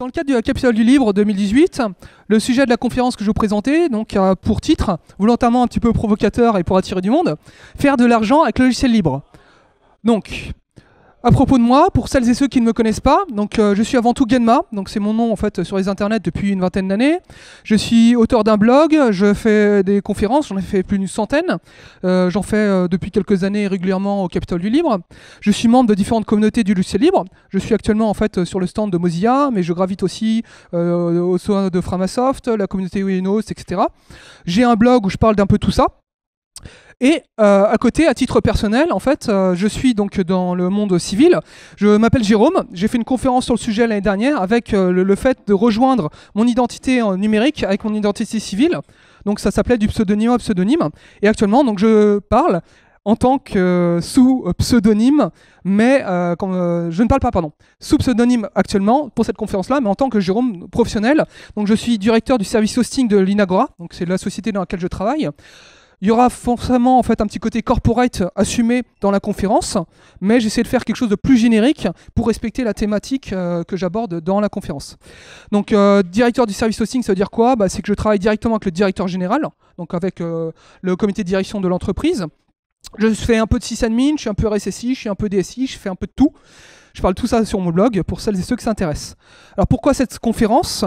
Dans le cadre de la capitale du Libre 2018, le sujet de la conférence que je vous présentais, donc pour titre, volontairement un petit peu provocateur et pour attirer du monde, faire de l'argent avec le logiciel libre. Donc, à propos de moi, pour celles et ceux qui ne me connaissent pas, donc euh, je suis avant tout Genma, donc c'est mon nom fait sur les internets depuis une vingtaine d'années. Je suis auteur d'un blog, je fais des conférences, j'en ai fait plus d'une centaine. Euh, j'en fais euh, depuis quelques années régulièrement au Capitole du Libre. Je suis membre de différentes communautés du logiciel libre. Je suis actuellement en fait sur le stand de Mozilla, mais je gravite aussi au sein de Framasoft, la communauté Windows, etc. J'ai un blog où je parle d'un peu tout ça. Et euh, à côté, à titre personnel, en fait, euh, je suis donc dans le monde civil. Je m'appelle Jérôme. J'ai fait une conférence sur le sujet l'année dernière avec euh, le, fait de rejoindre mon identité numérique avec mon identité civile. Donc ça s'appelait du pseudonyme au pseudonyme. Et actuellement, donc je parle en tant que sous pseudonyme, mais je ne parle pas, pardon, sous pseudonyme actuellement pour cette conférence-là, mais en tant que Jérôme professionnel. Donc je suis directeur du service hosting de l'Inagora, donc c'est la société dans laquelle je travaille. Il y aura forcément en fait un petit côté corporate assumé dans la conférence, mais j'essaie de faire quelque chose de plus générique pour respecter la thématique euh, que j'aborde dans la conférence. Donc euh, directeur du service hosting, ça veut dire quoi? Bah, C'est que je travaille directement avec le directeur général, donc avec euh, le comité de direction de l'entreprise. Je fais un peu de sysadmin, je suis un peu RSSI, je suis un peu DSI, je fais un peu de tout. Je parle tout ça sur mon blog pour celles et ceux qui s'intéressent. Alors pourquoi cette conférence?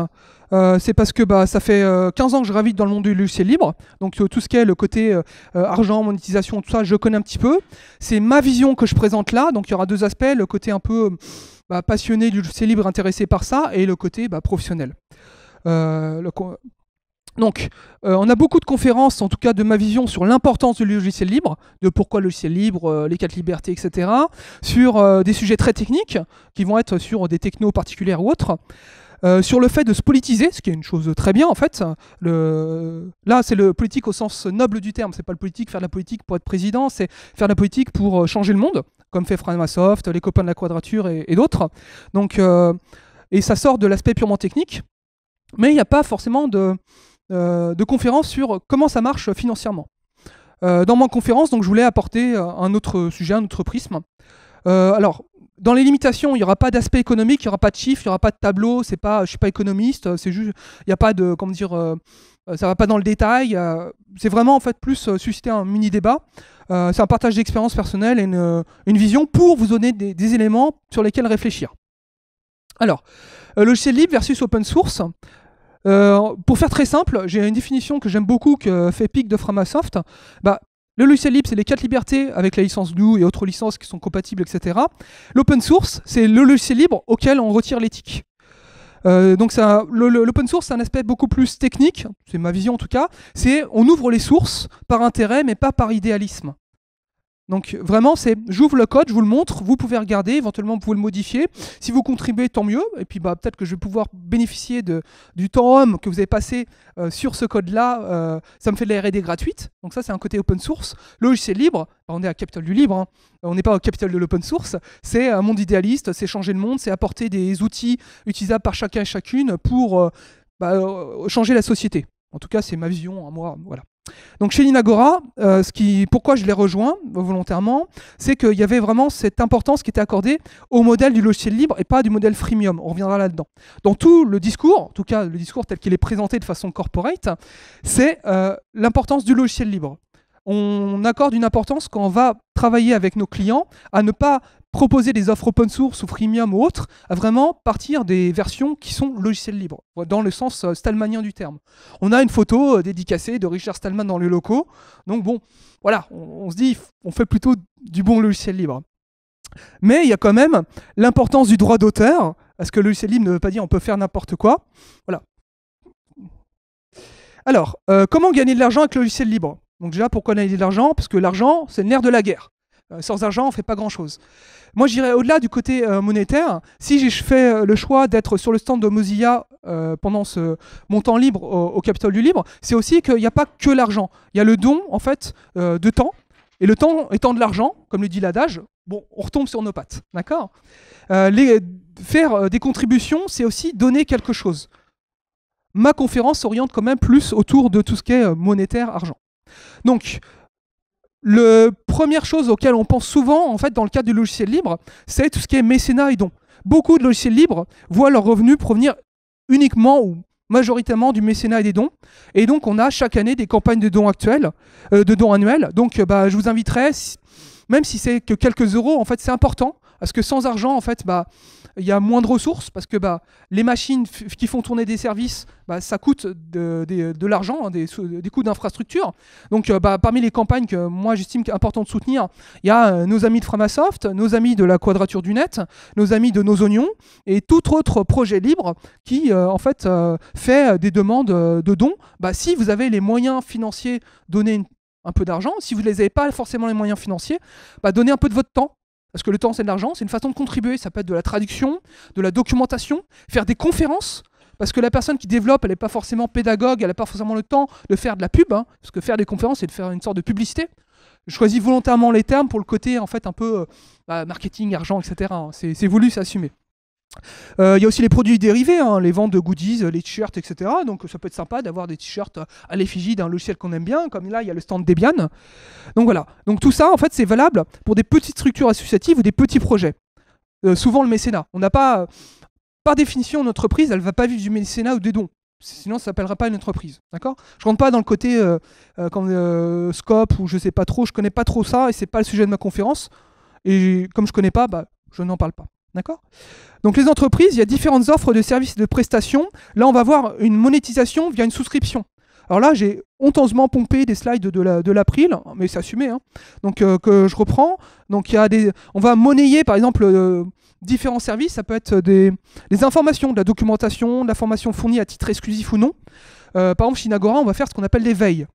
Euh, c'est parce que bah, ça fait 15 euh, ans que je gravite dans le monde du logiciel libre. Donc euh, tout ce qui est le côté argent, monétisation, tout ça, je connais un petit peu. C'est ma vision que je présente là. Donc il y aura deux aspects, le côté un peu bah, passionné du logiciel libre, intéressé par ça, et le côté bah, professionnel. Donc, on a beaucoup de conférences, en tout cas de ma vision, sur l'importance du logiciel libre, de pourquoi le logiciel libre, les quatre libertés, etc. Sur des sujets très techniques, qui vont être sur des technos particulières ou autres. Euh, sur le fait de se politiser, ce qui est une chose très bien en fait. Là, c'est le politique au sens noble du terme. C'est pas le politique faire de la politique pour être président, c'est faire de la politique pour euh, changer le monde, comme fait Framasoft, les copains de la Quadrature et, d'autres. Donc, euh, et ça sort de l'aspect purement technique, mais il n'y a pas forcément de, de conférence sur comment ça marche financièrement. dans ma conférence, donc, je voulais apporter un autre sujet, un autre prisme. alors, dans les limitations, il n'y aura pas d'aspect économique, il n'y aura pas de chiffres, il n'y aura pas de tableau, c'est pas, je suis pas économiste, c'est juste, il n'y a pas de, comment dire, euh, euh, ça va pas dans le détail, c'est vraiment en fait plus euh, susciter un mini débat, c'est un partage d'expérience personnelle et une, vision pour vous donner des, éléments sur lesquels réfléchir. Alors, logiciel libre versus open source. pour faire très simple, j'ai une définition que j'aime beaucoup que fait PIC de Framasoft. Bah, le logiciel libre, c'est les quatre libertés avec la licence GNU et autres licences qui sont compatibles, etc. L'open source, c'est le logiciel libre auquel on retire l'éthique. Euh, donc l'open source, c'est un aspect beaucoup plus technique, c'est ma vision en tout cas. C'est on ouvre les sources par intérêt, mais pas par idéalisme. Donc vraiment, c'est j'ouvre le code, je vous le montre, vous pouvez regarder, éventuellement vous pouvez le modifier. Si vous contribuez, tant mieux. Et puis bah, peut-être que je vais pouvoir bénéficier de, du temps homme que vous avez passé euh, sur ce code-là. Euh, ça me fait de la R&D gratuite. Donc ça, c'est un côté open source. Logiciel libre, bah, on est à capital du libre, hein. on n'est pas au capital de l'open source. C'est un monde idéaliste, c'est changer le monde, c'est apporter des outils utilisables par chacun et chacune pour euh, bah, changer la société. En tout cas, c'est ma vision à moi. Voilà. Donc chez Linagora, euh, pourquoi je l'ai rejoint volontairement, c'est qu'il y avait vraiment cette importance qui était accordée au modèle du logiciel libre et pas du modèle freemium. On reviendra là-dedans. Dans tout le discours, en tout cas le discours tel qu'il est présenté de façon corporate, c'est euh, l'importance du logiciel libre on accorde une importance quand on va travailler avec nos clients à ne pas proposer des offres open source ou freemium ou autres, à vraiment partir des versions qui sont logiciels libres, dans le sens euh, stallmanien du terme. On a une photo euh, dédicacée de Richard Stallman dans les locaux, donc bon, voilà, on, se dit, on fait plutôt du bon logiciel libre. Mais il y a quand même l'importance du droit d'auteur, parce que le logiciel libre ne veut pas dire on peut faire n'importe quoi. Voilà. Alors, euh, comment gagner de l'argent avec le logiciel libre? Donc déjà, pourquoi de l'argent Parce que l'argent, c'est le nerf de la guerre. sans argent, on ne fait pas grand-chose. Moi, j'irais au-delà du côté euh, monétaire. Si je fais euh, le choix d'être sur le stand de Mozilla euh, pendant ce, mon temps libre au, Capitole du Libre, c'est aussi qu'il n'y a pas que l'argent. Il y a le don, en fait, de temps. Et le temps étant de l'argent, comme le dit l'adage, bon, on retombe sur nos pattes. D'accord? Faire des contributions, c'est aussi donner quelque chose. Ma conférence s'oriente quand même plus autour de tout ce qui est monétaire, argent. Donc, la première chose auquel on pense souvent, en fait, dans le cadre du logiciel libre, c'est tout ce qui est mécénat et don. Beaucoup de logiciels libres voient leurs revenus provenir uniquement ou majoritairement du mécénat et des dons. Et donc on a chaque année des campagnes de dons actuelles, euh, de dons annuels. Donc bah, je vous inviterai, même si c'est que quelques euros, en fait c'est important parce que sans argent, en fait, bah, il y a moins de ressources parce que bah, les machines qui font tourner des services, bah, ça coûte de, l'argent, hein, des, coûts d'infrastructure. Donc euh, bah, parmi les campagnes que moi j'estime important de soutenir, il y a euh, nos amis de Framasoft, nos amis de la Quadrature du Net, nos amis de nos oignons et tout autre projet libre qui euh, en fait fait des demandes de dons. Si vous avez les moyens financiers, donnez un peu d'argent. Si vous ne avez pas forcément les moyens financiers, bah, donnez un peu de votre temps parce que le temps, c'est de l'argent. C'est une façon de contribuer. Ça peut être de la traduction, de la documentation, faire des conférences. Parce que la personne qui développe, elle n'est pas forcément pédagogue, elle n'a pas forcément le temps de faire de la pub. Hein. parce que faire des conférences, c'est de faire une sorte de publicité. Je choisis volontairement les termes pour le côté en fait un peu euh, bah, marketing, argent, etc. Hein. C'est voulu, c'est assumé. Euh, il y a aussi les produits dérivés, hein, les ventes de goodies, les t-shirts, etc. Donc ça peut être sympa d'avoir des t-shirts à l'effigie d'un logiciel qu'on aime bien, comme là il y a le stand Debian. Donc voilà. Donc tout ça, en fait, c'est valable pour des petites structures associatives ou des petits projets. Euh, souvent le mécénat. On n'a pas, par définition, une entreprise, elle ne va pas vivre du mécénat ou des dons. Sinon, ça s'appellera pas une entreprise. D'accord? Je rentre pas dans le côté euh, scope ou je sais pas trop. Je connais pas trop ça et c'est pas le sujet de ma conférence. Et comme je connais pas, bah, je n'en parle pas. D'accord? Donc les entreprises, il y a différentes offres de services et de prestations. Là, on va voir une monétisation via une souscription. Alors là, j'ai honteusement pompé des slides de l'April, mais c'est assumé. Hein. Donc euh, que je reprends. Donc on va monnayer par exemple euh, différents services. Ça peut être des, informations, de la documentation, de la formation fournie à titre exclusif ou non. Euh, par exemple, chez Inagora, on va faire ce qu'on appelle des veilles.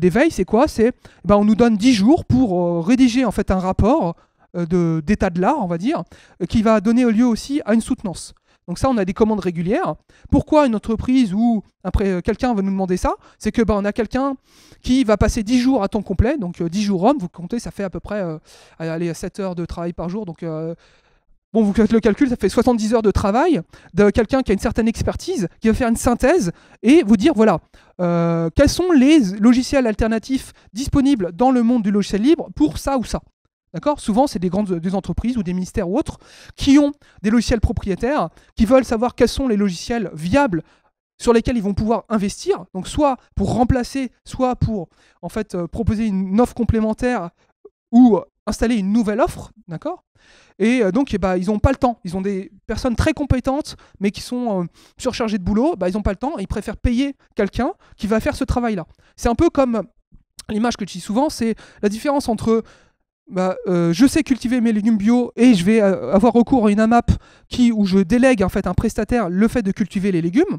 des veilles, c'est quoi? C'est, eh ben, on nous donne 10 jours pour rédiger en fait un rapport d'état de l'art, on va dire, euh, qui va donner lieu aussi à une soutenance. Donc ça, on a des commandes régulières. Pourquoi une entreprise ou après euh, quelqu'un va nous demander ça? C'est que bah, on a quelqu'un qui va passer 10 jours à temps complet, donc 10 jours hommes, vous comptez, ça fait à peu près aller 7 heures de travail par jour. Donc bon, vous faites le calcul, ça fait 70 heures de travail de quelqu'un qui a une certaine expertise, qui va faire une synthèse et vous dire voilà, quels sont les logiciels alternatifs disponibles dans le monde du logiciel libre pour ça ou ça? D'accord? Souvent, c'est des grandes des entreprises ou des ministères ou autres qui ont des logiciels propriétaires, qui veulent savoir quels sont les logiciels viables sur lesquels ils vont pouvoir investir. Donc, soit pour remplacer, soit pour en fait euh, proposer une offre complémentaire ou installer une nouvelle offre, d'accord? Et euh, donc, eh ben, ils n'ont pas le temps. Ils ont des personnes très compétentes, mais qui sont euh, surchargées de boulot. Bah, ils n'ont pas le temps. ils préfèrent payer quelqu'un qui va faire ce travail-là. C'est un peu comme l'image que je dis souvent, c'est la différence entre bah, euh, je sais cultiver mes légumes bio et je vais euh, avoir recours à une AMAP qui, où je délègue en fait un prestataire le fait de cultiver les légumes.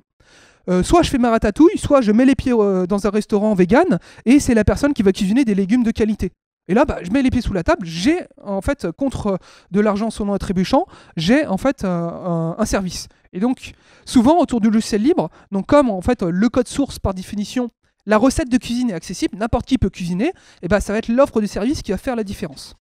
Euh, soit je fais ma ratatouille, soit je mets les pieds dans un restaurant vegan et c'est la personne qui va cuisiner des légumes de qualité. Et là, bah, je mets les pieds sous la table, j'ai en fait contre de l'argent sonnant et trébuchant, j'ai en fait un, un, service. Et donc souvent autour du logiciel libre, donc comme en fait le code source par définition la recette de cuisine est accessible, n'importe qui peut cuisiner, et ben ça va être l'offre de service qui va faire la différence.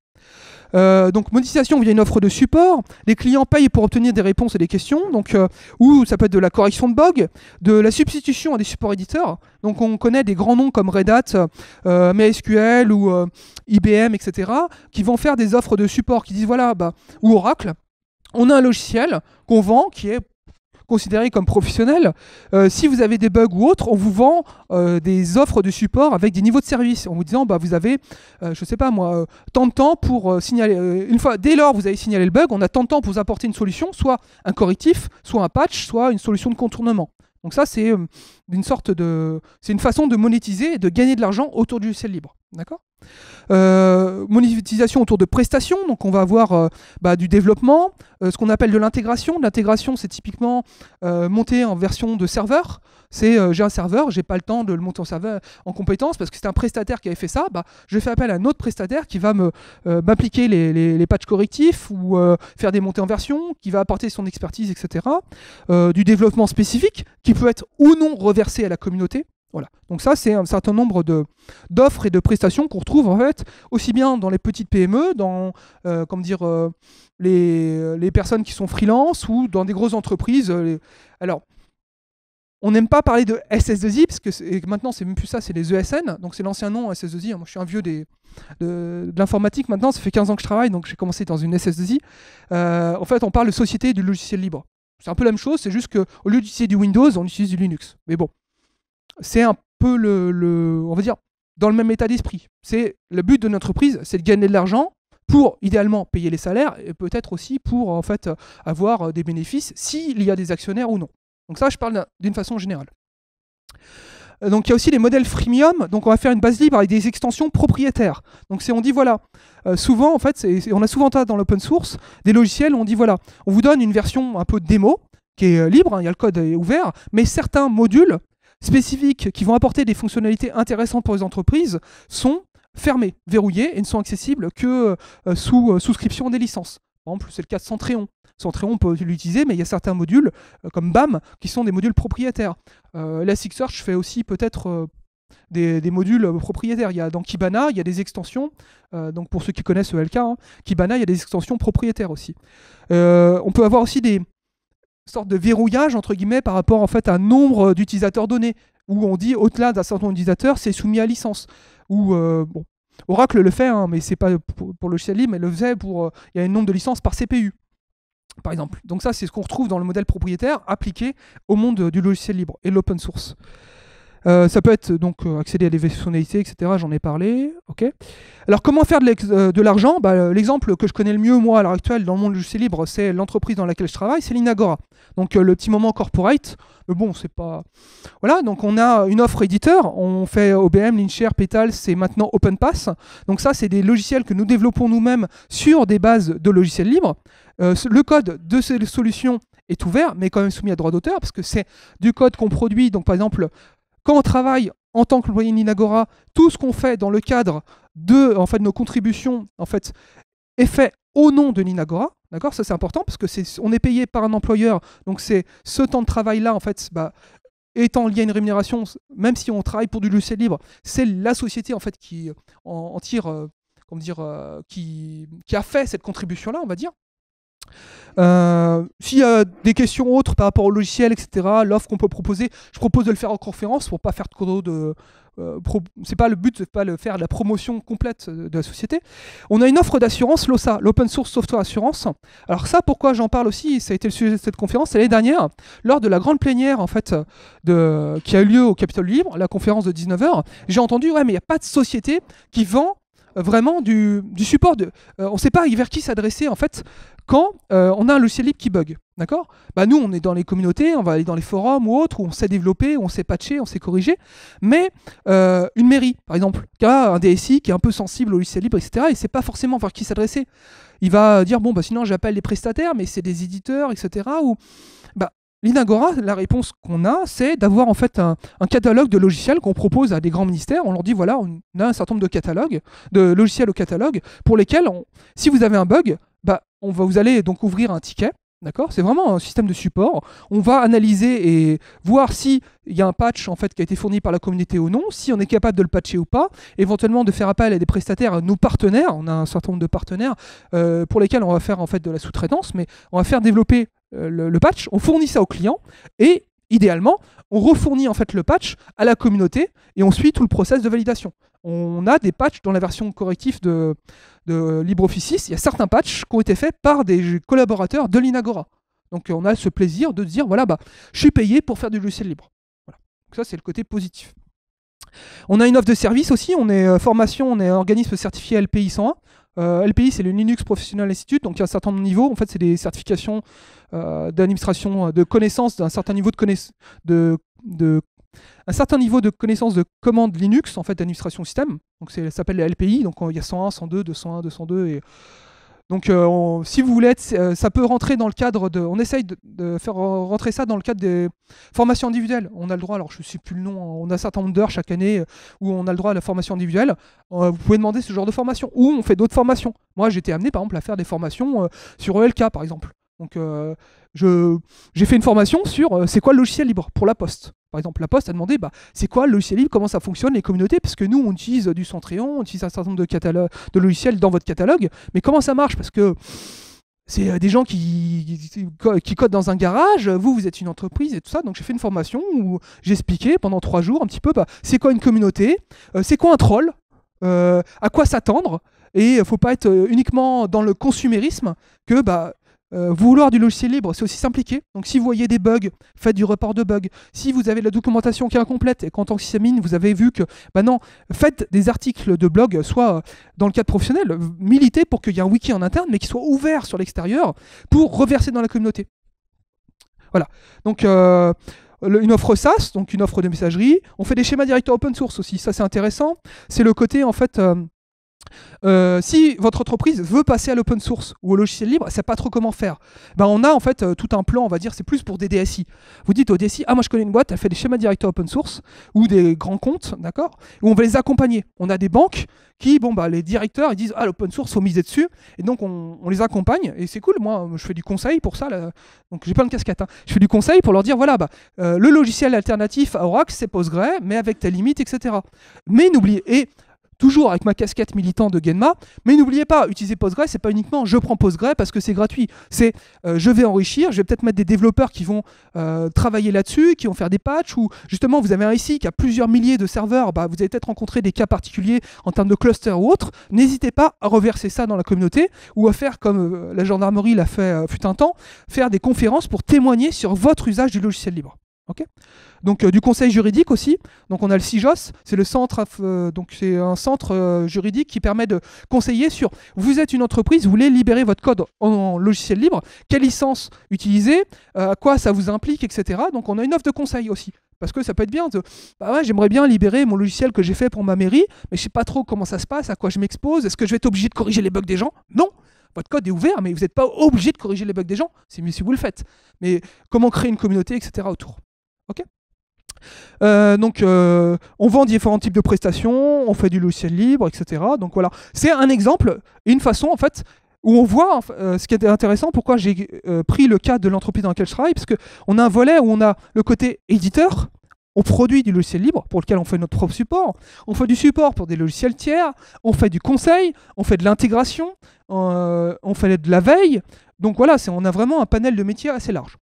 Euh, donc monétisation via une offre de support, les clients payent pour obtenir des réponses à des questions, donc euh, ou ça peut être de la correction de bugs, de la substitution à des supports éditeurs. Donc on connaît des grands noms comme Red Hat, euh, MySQL ou IBM, etc., qui vont faire des offres de support qui disent voilà, bah, ou Oracle. On a un logiciel qu'on vend qui est considéré comme professionnel. Euh, si vous avez des bugs ou autres, on vous vend euh, des offres de support avec des niveaux de service en vous disant bah, vous avez, euh, je sais pas moi, tant de temps pour signaler. une fois, dès lors vous avez signalé le bug, on a tant de temps pour vous apporter une solution, soit un correctif, soit un patch, soit une solution de contournement. Donc ça, c'est une sorte de, c'est une façon de monétiser et de gagner de l'argent autour du ciel libre. D'accord? Euh, monétisation autour de prestations, donc on va avoir euh, bah, du développement, euh, ce qu'on appelle de l'intégration. L'intégration, c'est typiquement monter en version de serveur. C'est j'ai un serveur, j'ai pas le temps de le monter en compétence parce que c'est un prestataire qui avait fait ça. Bah, je fais appel à un autre prestataire qui va m'appliquer les, patchs correctifs ou faire des montées en version, qui va apporter son expertise, etc. du développement spécifique qui peut être ou non reversé à la communauté. Voilà. Donc ça, c'est un certain nombre d'offres et de prestations qu'on retrouve en fait aussi bien dans les petites PME, dans euh, dire, euh, les, personnes qui sont freelance ou dans des grosses entreprises. Euh, alors, on n'aime pas parler de SS2I, parce que maintenant, c'est même plus ça, c'est les ESN, donc c'est l'ancien nom SS2I. Moi, je suis un vieux des, de, l'informatique maintenant, ça fait 15 ans que je travaille, donc j'ai commencé dans une SS2I. en fait, on parle de société du logiciel libre. C'est un peu la même chose, c'est juste qu'au lieu d'utiliser du Windows, on utilise du Linux. Mais bon, c'est un peu le, on va dire, dans le même état d'esprit. C'est le but de notre entreprise, c'est de gagner de l'argent pour idéalement payer les salaires et peut-être aussi pour en fait avoir des bénéfices s'il y a des actionnaires ou non. Donc ça, je parle d'une façon générale. Euh, donc il y a aussi les modèles freemium. Donc on va faire une base libre avec des extensions propriétaires. Donc c'est on dit voilà, euh, souvent en fait, on a souvent dans l'open source des logiciels on dit voilà, on vous donne une version un peu démo qui est euh, libre, hein, il y a le code ouvert, mais certains modules spécifiques qui vont apporter des fonctionnalités intéressantes pour les entreprises sont fermés, verrouillés et ne sont accessibles que sous souscription des licences. Par exemple, c'est le cas de Centréon. Centréon, on peut l'utiliser, mais il y a certains modules, euh, comme BAM, qui sont des modules propriétaires. Euh, Elasticsearch fait aussi peut-être euh, des, modules propriétaires. Il y a dans Kibana, il y a des extensions. donc pour ceux qui connaissent ELK, hein, Kibana, il y a des extensions propriétaires aussi. on peut avoir aussi des sortes de verrouillage entre guillemets par rapport en fait à un nombre d'utilisateurs donnés, où on dit au-delà d'un certain nombre d'utilisateurs, c'est soumis à licence. Ou bon, Oracle le fait, hein, mais c'est pas pour, le logiciel libre, mais le faisait pour il y a un nombre de licences par CPU par exemple. Donc ça, c'est ce qu'on retrouve dans le modèle propriétaire appliqué au monde du logiciel libre et l'open source. Euh, ça peut être donc euh, accéder à des fonctionnalités, etc. J'en ai parlé. Ok. Alors comment faire de euh, l'argent? Bah, L'exemple que je connais le mieux moi à l'heure actuelle dans le monde du logiciel libre, c'est l'entreprise dans laquelle je travaille, c'est l'Inagora. Donc le petit moment corporate. Mais bon, c'est pas. Voilà. Donc on a une offre éditeur. On fait OBM, Linshare, Petal, c'est maintenant OpenPass. Donc ça, c'est des logiciels que nous développons nous-mêmes sur des bases de logiciels libres. Euh, le code de ces solutions est ouvert, mais quand même soumis à droit d'auteur, parce que c'est du code qu'on produit. Donc, par exemple, quand on travaille en tant qu'employé Ninagora, tout ce qu'on fait dans le cadre de nos contributions est fait au nom de Ninagora. D'accord? Ça, c'est important, parce que on est payé par un employeur. Donc, c'est ce temps de travail-là, en fait, étant lié à une rémunération, même si on travaille pour du logiciel libre, c'est la société en fait qui en, tire, euh, dire, euh, qui, a fait cette contribution-là, on va dire. Euh, s'il y a des questions autres par rapport au logiciel, etc., l'offre qu'on peut proposer, je propose de le faire en conférence pour pas faire trop de. Euh, c'est pas le but, c'est pas le faire la promotion complète de la société. On a une offre d'assurance, l'OSA, l'Open Source Software Assurance. Alors ça, pourquoi j'en parle aussi Ça a été le sujet de cette conférence. L'année dernière, lors de la grande plénière en fait de, qui a eu lieu au Capitole Libre, la conférence de 19h, j'ai entendu ouais mais il n'y a pas de société qui vend vraiment du, support. De, euh, on ne sait pas vers qui s'adresser en fait quand euh, on a un logiciel libre qui bug. D'accord? Bah Nous, on est dans les communautés, on va aller dans les forums ou autres, où on sait développer, où on sait patcher, on sait corriger. Mais euh, une mairie, par exemple, qui a un DSI qui est un peu sensible au logiciel libre, etc., et ne sait pas forcément vers qui s'adresser. Il va dire, bon, bah, sinon j'appelle les prestataires, mais c'est des éditeurs, etc. Ou, bah, L'Inagora, la réponse qu'on a, c'est d'avoir en fait un, catalogue de logiciels qu'on propose à des grands ministères. On leur dit voilà, on a un certain nombre de catalogues, de logiciels au catalogue, pour lesquels, si vous avez un bug, bah, on va, vous allez donc ouvrir un ticket. C'est vraiment un système de support. On va analyser et voir s'il y a un patch en fait qui a été fourni par la communauté ou non, si on est capable de le patcher ou pas, éventuellement de faire appel à des prestataires, à nos partenaires. On a un certain nombre de partenaires euh, pour lesquels on va faire en fait de la sous-traitance, mais on va faire développer euh, le, patch, on fournit ça au client et idéalement, on refournit en fait le patch à la communauté et on suit tout le process de validation. On a des patchs dans la version corrective de, LibreOffice 6. Il y a certains patchs qui ont été faits par des collaborateurs de l'Inagora. Donc on a ce plaisir de dire voilà, bah, je suis payé pour faire du logiciel libre. Ça, c'est le côté positif. On a une offre de service aussi, on est euh, formation, on est organisme certifié LPI 101. Euh, LPI, c'est le Linux Professional Institute, donc il y a un certain nombre de niveaux. En fait, c'est des certifications euh, d'administration, de connaissances d'un certain niveau de, connaissance de, un certain niveau de de commandes Linux, en fait, d'administration système. Donc ça s'appelle LPI, donc il y a 101, 102, 201, 202 et donc, euh, si vous voulez euh, ça peut rentrer dans le cadre de. On essaye de, faire rentrer ça dans le cadre des formations individuelles. On a le droit, alors je ne sais plus le nom, on a un certain nombre d'heures chaque année euh, où on a le droit à la formation individuelle. vous pouvez demander ce genre de formation. Ou on fait d'autres formations. Moi, j'étais amené, par exemple, à faire des formations sur ELK, par exemple. Donc, j'ai fait une formation sur c'est quoi le logiciel libre pour la poste. Par exemple, la Poste a demandé bah, c'est quoi le logiciel libre, comment ça fonctionne, les communautés, parce que nous, on utilise du Centréon, on utilise un certain nombre de, logiciels dans votre catalogue, mais comment ça marche? Parce que c'est euh, des gens qui, qui, codent dans un garage, vous, vous êtes une entreprise et tout ça. Donc j'ai fait une formation où j'expliquais pendant trois jours un petit peu bah, c'est quoi une communauté, euh, c'est quoi un troll, euh, à quoi s'attendre, et il faut pas être uniquement dans le consumérisme, que bah, euh, vouloir du logiciel libre, c'est aussi s'impliquer. Donc si vous voyez des bugs, faites du report de bugs. Si vous avez la documentation qui est incomplète et qu'en tant que sysadmin, vous avez vu que, bah non, faites des articles de blog, soit dans le cadre professionnel, militez pour qu'il y ait un wiki en interne, mais qui soit ouvert sur l'extérieur pour reverser dans la communauté. Voilà. Donc euh, une offre SaaS, donc une offre de messagerie. On fait des schémas directeurs open source aussi, ça c'est intéressant. C'est le côté en fait euh, euh, si votre entreprise veut passer à l'open source ou au logiciel libre, elle sait pas trop comment faire. Ben on a en fait euh, tout un plan, on va dire, c'est plus pour des DSI. Vous dites au DSI, ah moi je connais une boîte, elle fait des schémas directeurs open source ou des grands comptes, d'accord? Où on va les accompagner. On a des banques qui, bon bah les directeurs, ils disent, ah l'open source, faut miser dessus, et donc on, les accompagne et c'est cool. Moi, je fais du conseil pour ça, donc j'ai plein de casquettes. Hein. Je fais du conseil pour leur dire, voilà, bah, euh, le logiciel alternatif à Oracle, c'est Postgre, mais avec telle limite, etc. Mais n'oubliez et toujours avec ma casquette militant de Genma. Mais n'oubliez pas, utiliser Postgre, c'est pas uniquement je prends Postgre parce que c'est gratuit. C'est euh, je vais enrichir, je vais peut-être mettre des développeurs qui vont euh, travailler là-dessus, qui vont faire des patchs, ou justement vous avez un ici qui a plusieurs milliers de serveurs, bah, vous avez peut-être rencontré des cas particuliers en termes de cluster ou autre. N'hésitez pas à reverser ça dans la communauté ou à faire comme euh, la gendarmerie l'a fait fut un temps, faire des conférences pour témoigner sur votre usage du logiciel libre. Donc du conseil juridique aussi. Donc on a le CIJOS, c'est le centre, donc c'est un centre juridique qui permet de conseiller sur. Vous êtes une entreprise, vous voulez libérer votre code en, logiciel libre, quelle licence utiliser, à quoi ça vous implique, etc. Donc on a une offre de conseil aussi. Parce que ça peut être bien de, bah ouais, j'aimerais bien libérer mon logiciel que j'ai fait pour ma mairie, mais je sais pas trop comment ça se passe, à quoi je m'expose, est-ce que je vais être obligé de corriger les bugs des gens Non, votre code est ouvert, mais vous n'êtes pas obligé de corriger les bugs des gens. C'est mieux si vous le faites. Mais comment créer une communauté, etc. autour. Euh, donc, euh, on vend différents types de prestations, on fait du logiciel libre, etc. Donc voilà, c'est un exemple une façon en fait où on voit euh, ce qui est intéressant. Pourquoi j'ai pris le cas de l'entreprise dans laquelle je travaille, parce que on a un volet où on a le côté éditeur. On produit du logiciel libre pour lequel on fait notre propre support. On fait du support pour des logiciels tiers. On fait du conseil. On fait de l'intégration. on fait de la veille. Donc voilà, on a vraiment un panel de métiers assez large.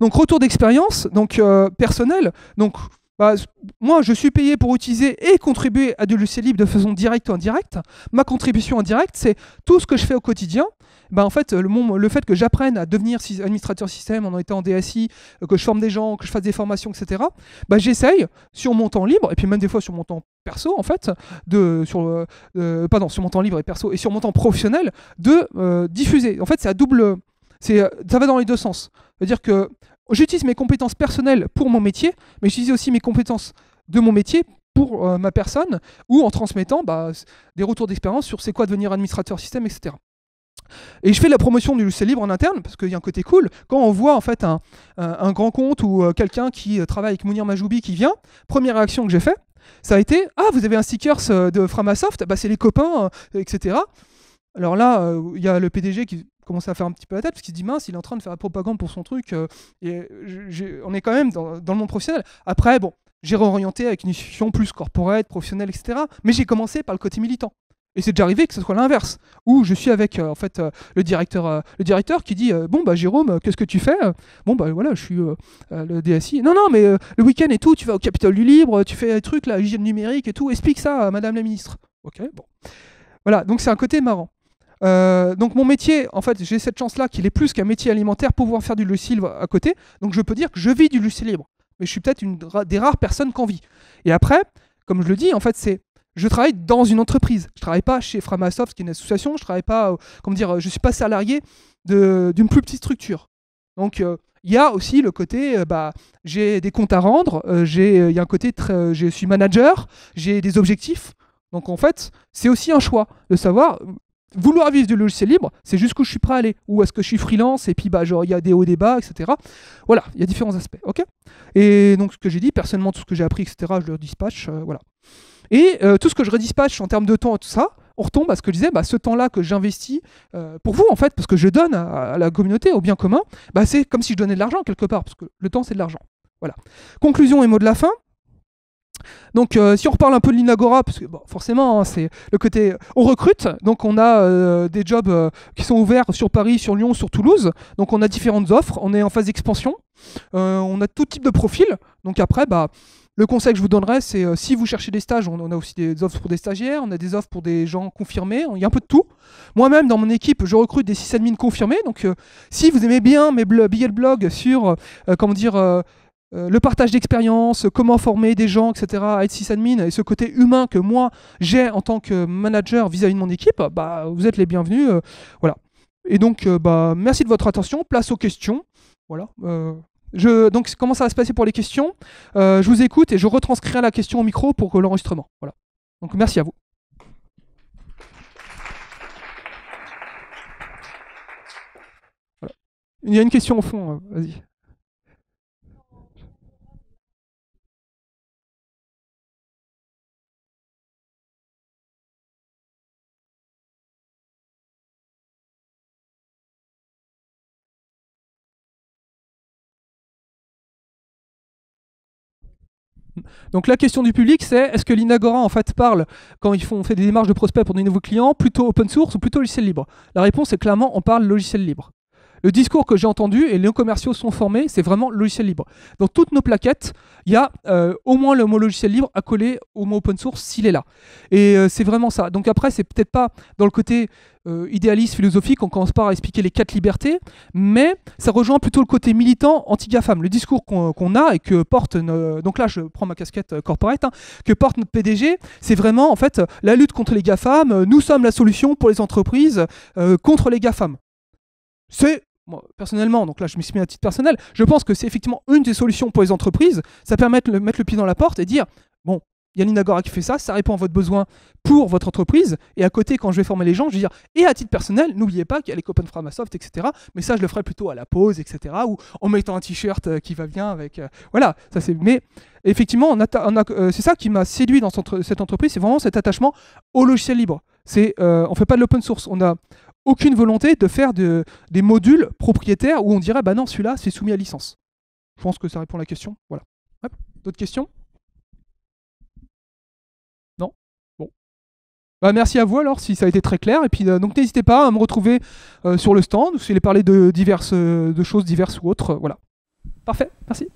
Donc retour d'expérience, donc euh, personnel. Donc bah, moi, je suis payé pour utiliser et contribuer à du logiciel libre de façon directe ou indirecte. Ma contribution indirecte, c'est tout ce que je fais au quotidien. Bah, en fait, le, fait que j'apprenne à devenir administrateur système en étant en DSI, euh, que je forme des gens, que je fasse des formations, etc. Bah, j'essaye sur mon temps libre et puis même des fois sur mon temps perso, en fait, de sur euh, pardon sur mon temps libre et perso et sur mon temps professionnel de diffuser. En fait, c'est à double, c'est ça va dans les deux sens. C'est-à-dire que j'utilise mes compétences personnelles pour mon métier, mais j'utilise aussi mes compétences de mon métier pour euh, ma personne, ou en transmettant bah, des retours d'expérience sur c'est quoi devenir administrateur système, etc. Et je fais la promotion du logiciel libre en interne, parce qu'il y a un côté cool. Quand on voit en fait un, grand compte ou euh, quelqu'un qui euh, travaille avec Mounir Majoubi qui vient, première réaction que j'ai fait, ça a été Ah, vous avez un stickers de Framasoft, bah, c'est les copains, etc. Alors là, il y a le PDG qui commence à faire un petit peu la tête parce qu'il se dit mince, il est en train de faire la propagande pour son truc. Euh, et on est quand même dans, le monde professionnel. Après, bon, j'ai réorienté avec une institution plus corporate, professionnelle, etc. Mais j'ai commencé par le côté militant. Et c'est déjà arrivé que ce soit l'inverse, où je suis avec euh, en fait euh, le directeur, le directeur qui dit bon bah Jérôme, qu'est-ce que tu fais Bon bah voilà, je suis le DSI. Non non, mais le week-end et tout, tu vas au Capitole du Libre, tu fais des trucs là, hygiène numérique et tout. Explique ça à Madame la ministre. Ok, bon. Voilà, donc c'est un côté marrant. Euh, donc mon métier, en fait, j'ai cette chance-là qu'il est plus qu'un métier alimentaire pour pouvoir faire du logiciel libre à côté. Donc je peux dire que je vis du logiciel libre. Mais je suis peut-être une des rares personnes qui en vit. Et après, comme je le dis, en fait, c'est je travaille dans une entreprise. Je travaille pas chez Framasoft, qui est une association. Je travaille pas, euh, comment dire, je suis pas salarié d'une plus petite structure. Donc euh, il y a aussi le côté, bah, j'ai des comptes à rendre, j'ai, il y a un côté, très, je suis manager, j'ai des objectifs. Donc en fait, c'est aussi un choix de savoir, vouloir vivre du logiciel libre, c'est jusqu'où je suis prêt à aller. Ou est-ce que je suis freelance et puis bah genre il y a des hauts, des bas, etc. Voilà, il y a différents aspects. Ok? Et donc ce que j'ai dit, personnellement, tout ce que j'ai appris, etc., je le dispatch. Euh, voilà. Et euh, tout ce que je redispatche en termes de temps tout ça, on retombe à ce que je disais, bah, ce temps-là que j'investis euh, pour vous, en fait, parce que je donne à, la communauté, au bien commun, bah, c'est comme si je donnais de l'argent quelque part, parce que le temps, c'est de l'argent. Voilà. Conclusion et mot de la fin. Donc, euh, si on reparle un peu de l'Inagora, parce que forcément, hein, c'est le côté. On recrute, donc on a euh, des jobs euh, qui sont ouverts sur Paris, sur Lyon, sur Toulouse. Donc, on a différentes offres. On est en phase d'expansion. on a tout type de profil. Donc, après, bah. le conseil que je vous donnerais, c'est si vous cherchez des stages, on, a aussi des offres pour des stagiaires, on a des offres pour des gens confirmés, il y a un peu de tout. Moi-même, dans mon équipe, je recrute des sysadmins confirmés. Donc, si vous aimez bien mes billets de blog sur, comment dire, le partage d'expérience, comment former des gens, etc., à être sysadmin, et ce côté humain que moi j'ai en tant que manager vis-à-vis de mon équipe, bah, vous êtes les bienvenus. voilà. Et donc, bah, merci de votre attention. Place aux questions. Voilà. Donc, comment ça va se passer pour les questions euh, Je vous écoute et je retranscrirai la question au micro pour l'enregistrement. Voilà. Donc, merci à vous. Il y a une question au fond. Euh, vas-y. Donc la question du public, c'est est-ce que l'Inagora en fait parle quand ils font fait des démarches de prospects pour des nouveaux clients plutôt open source ou plutôt logiciel libre? La réponse est clairement on parle logiciel libre. Le discours que j'ai entendu et les commerciaux sont formés, c'est vraiment logiciel libre. Dans toutes nos plaquettes, il y a euh, au moins le mot logiciel libre à coller au mot open source s'il est là. Et euh, c'est vraiment ça. Donc après, c'est peut-être pas dans le côté euh, idéaliste, philosophique, on commence pas à expliquer les quatre libertés, mais ça rejoint plutôt le côté militant anti-GAFAM. Le discours qu'on a et que porte, donc là je prends ma casquette corporate, hein, que porte notre PDG, c'est vraiment en fait la lutte contre les GAFAM, nous sommes la solution pour les entreprises contre les GAFAM. C'est moi, personnellement, donc là je me suis mis à titre personnel, je pense que c'est effectivement une des solutions pour les entreprises. Ça permet de mettre le pied dans la porte et dire bon, il y a l'Inagora qui fait ça, ça répond à votre besoin pour votre entreprise. Et à côté, quand je vais former les gens, je vais dire et à titre personnel, n'oubliez pas qu'il y a les copains de Framasoft, etc. Mais ça, je le ferai plutôt à la pause, etc. Ou en mettant un t-shirt euh, qui va bien avec. Euh, voilà, ça c'est. Mais effectivement, euh, c'est ça qui m'a séduit dans cette entreprise, c'est vraiment cet attachement au logiciel libre. C'est, on fait pas de l'open source, on a aucune volonté de faire des modules propriétaires où on dirait bah non, celui-là, c'est soumis à licence. Je pense que ça répond à la question. Voilà. D'autres questions? Non? Bah, merci à vous alors si ça a été très clair. Et puis euh, donc n'hésitez pas à me retrouver euh, sur le stand si vous voulez parler de diverses de choses diverses ou autres. voilà. Parfait, merci.